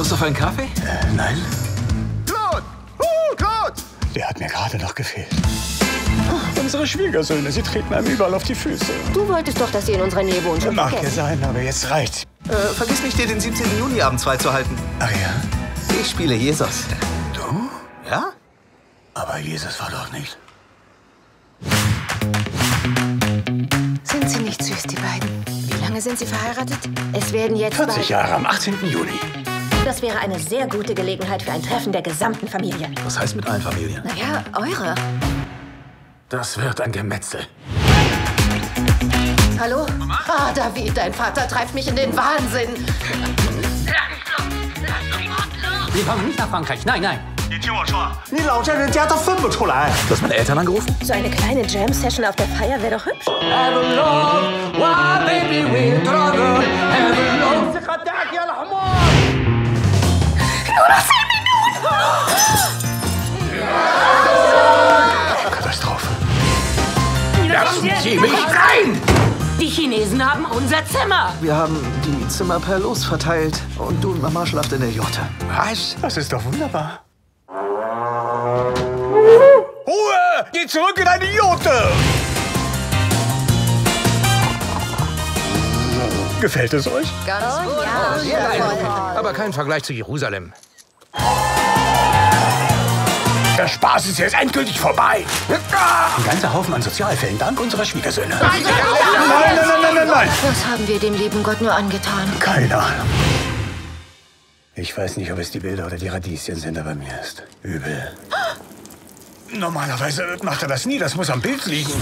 Lust auf einen Kaffee? Äh, nein. Claude! Uh, Claude! Der hat mir gerade noch gefehlt. Unsere Schwiegersöhne, sie treten einem überall auf die Füße. Du wolltest doch, dass sie in unserer Nähe wohnen. Schon Mag ja sein, aber jetzt reicht's. Äh, vergiss nicht, dir den 17. Juni abends freizuhalten. Ach ja? Ich spiele Jesus. Du? Ja? Aber Jesus war doch nicht. Sind sie nicht süß, die beiden? Wie lange sind sie verheiratet? Es werden jetzt 40 bald... Jahre am 18. Juni. Das wäre eine sehr gute Gelegenheit für ein Treffen der gesamten Familie. Was heißt mit allen Familien? Naja, eure. Das wird ein Gemetzel. Hallo? Ah, David, dein Vater treibt mich in den Wahnsinn. Wir kommen nicht nach Frankreich. Nein, nein. Du hast meine Eltern angerufen? So eine kleine Jam-Session auf der Feier wäre doch hübsch. Lassen Sie mich rein! Die Chinesen haben unser Zimmer. Wir haben die Zimmer per Los verteilt und du und Mama schlaft in der Jotte. Was? Das ist doch wunderbar. Ruhe! Geh zurück in deine Jote! Gefällt es euch? Ganz ja, Aber kein Vergleich zu Jerusalem. Der Spaß ist jetzt endgültig vorbei. Ein ganzer Haufen an Sozialfällen dank unserer Schwiegersöhne. Nein, nein, nein, nein, nein, nein, nein. Was haben wir dem lieben Gott nur angetan? Keine Ahnung. Ich weiß nicht, ob es die Bilder oder die Radieschen sind, aber mir ist übel. Normalerweise macht er das nie, das muss am Bild liegen.